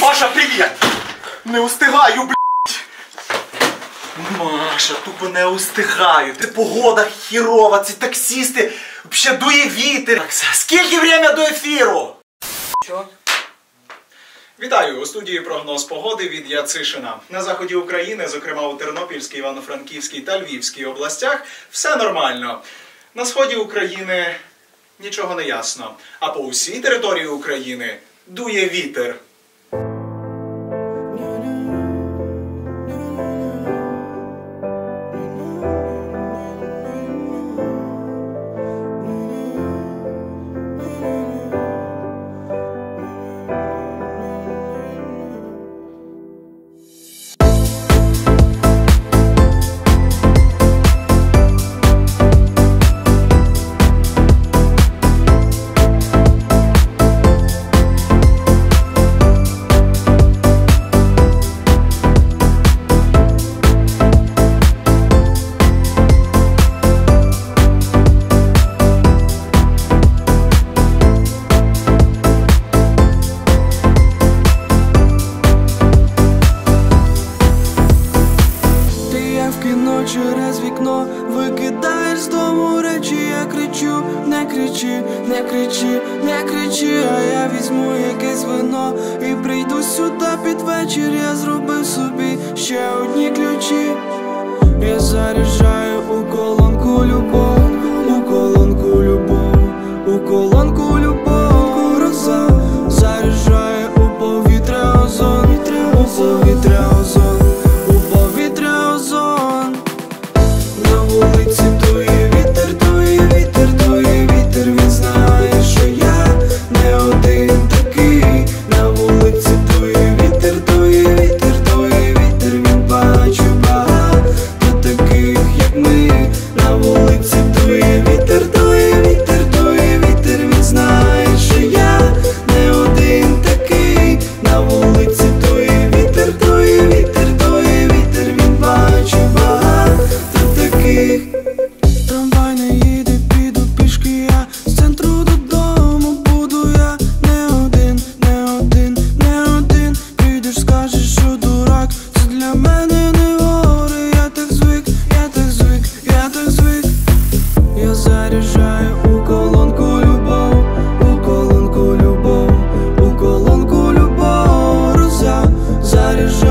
Маша, привіт! Не устигаю, блядь! Маша, тупо не устигаю. Ти погода хірова, ці таксісти, взагалі дує вітер. Скільки время до ефіру? Що? Вітаю у студії прогноз погоди від Яцишина. На заході України, зокрема у Тернопільській, Івано-Франківській та Львівській областях, все нормально. На сході України нічого не ясно. А по усій території України дує вітер. Вікно викидаєш з дому речі, я кричу, не кричи, не кричи, не кричи, а я візьму якесь вино і прийду сюди під вечір. Я зробив собі ще одні ключі. Я заряджаю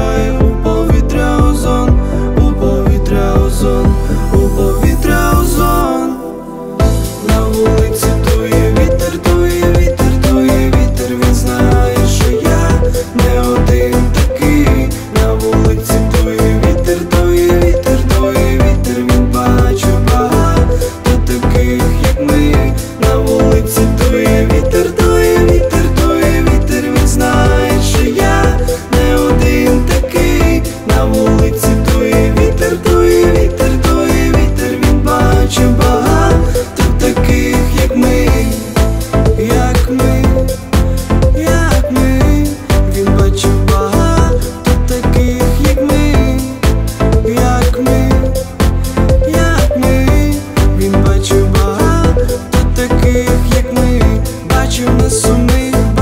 for you Partiu na sua meio,